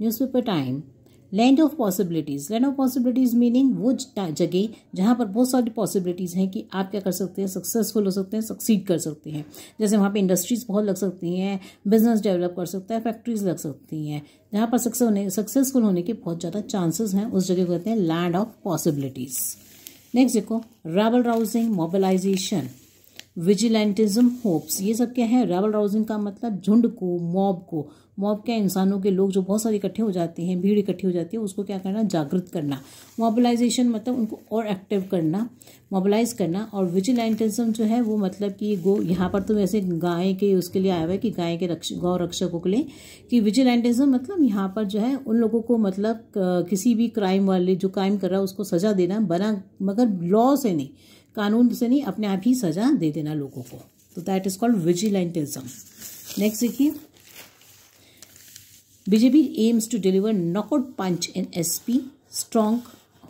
Newspaper time land of possibilities land of possibilities meaning वो जगह जहाँ पर बहुत सारी पॉसिबिलिटीज़ हैं कि आप क्या कर सकते हैं सक्सेसफुल हो सकते हैं सक्सीड कर सकते हैं। जैसे वहाँ पे इंडस्ट्रीज़ बहुत लग सकती हैं बिज़नेस डेवलप कर सकता है फैक्ट्रीज लग सकती हैं। जहाँ पर सक्सेस होने सक्सेसफुल होने के बहुत ज़्यादा चांसेस हैं, उस जगह को कहते हैं लैंड ऑफ़ पॉसिबिलिटीज़ नेक्स्ट देखो रावल राउजिंग मोबिलाइजेशन विजिलेंटिज्म होप्स ये सब क्या है? रेबल राउजिंग का मतलब झुंड को मॉब को। मॉब क्या इंसानों के लोग जो बहुत सारे इकट्ठे हो जाते हैं, भीड़ इकट्ठी हो जाती है, उसको क्या करना? जागृत करना। मोबिलाइजेशन मतलब उनको और एक्टिव करना मोबिलाइज करना और विजिलेंटिज्म जो है वो मतलब कि गो, यहाँ पर तो वैसे गाय के, उसके लिए आया हुआ है कि गाय के रक्ष, गौ रक्षकों के लिए कि विजिलेंटिज्म मतलब यहाँ पर जो है उन लोगों को मतलब किसी भी क्राइम वाले जो क्राइम कर रहा है, उसको सजा देना, बना, मगर लॉ से नहीं। कानून से नहीं, अपने आप ही सजा दे देना लोगों को। तो that is called vigilantism next देखिए। BJP aims to deliver knockout punch in S P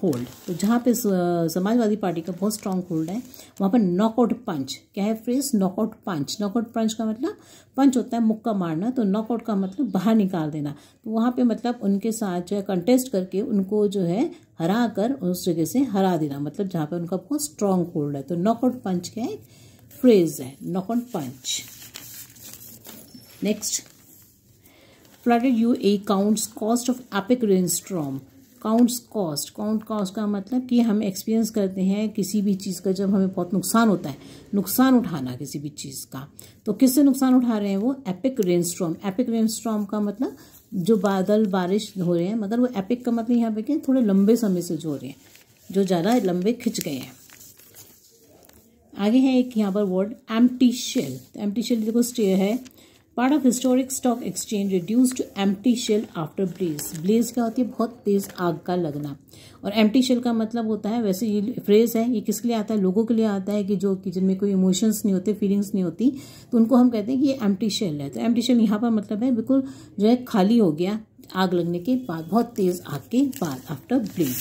stronghold तो जहाँ पे समाजवादी पार्टी का बहुत स्ट्रांग होल्ड है, वहाँ पर नॉकआउट पंच क्या है phrase knockout punch knockout punch का मतलब पंच होता है मुक्का मारना तो नॉकआउट का मतलब बाहर निकाल देना। तो वहाँ पे मतलब उनके साथ जो है कंटेस्ट करके उनको जो है हरा कर उस जगह से हरा देना मतलब जहाँ पे उनका बहुत स्ट्रांग होल्ड है। तो नॉकआउट पंच क्या है? फ्रेज है knockout punch next flooded U A counts cost of epic rainstorm counts cost count cost का मतलब कि हम एक्सपीरियंस करते हैं किसी भी चीज़ का जब हमें बहुत नुकसान होता है, नुकसान उठाना किसी भी चीज़ का। तो किससे नुकसान उठा रहे हैं वो? एपिक रेनस्ट्रॉम एपिक रेनस्ट्रॉम का मतलब जो बादल बारिश हो रहे हैं मतलब वो एपिक का मतलब यहाँ पे क्या थोड़े लंबे समय से जो हो रहे हैं, जो ज़्यादा लंबे खिंच गए हैं। आगे है एक यहाँ पर word empty shell empty shell देखो स्टे है। Part of historic stock exchange reduce to empty shell after blaze blaze क्या होती है? बहुत तेज आग का लगना। और एम्प्टी शेल का मतलब होता है, वैसे ये फ्रेज है, ये किसके लिए आता है? लोगों के लिए आता है कि जो कि जिनमें कोई इमोशंस नहीं होते फीलिंग्स नहीं होती तो उनको हम कहते हैं कि ये एम्प्टी शेल है। तो एम्प्टी शेल यहाँ पर मतलब है, बिल्कुल जो है खाली हो गया आग लगने के बाद, बहुत तेज आग के बाद after blaze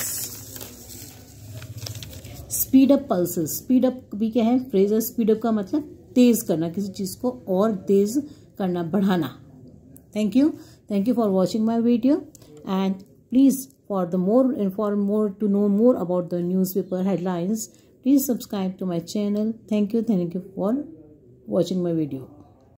speed up pulses speed up भी क्या है? फ्रेज है स्पीड अप का मतलब तेज करना, किसी चीज़ को और तेज करना, बढ़ाना। Thank you thank you for watching my video and please for the more for more to know more about the news paper headlines please subscribe to my channel thank you thank you for watching my video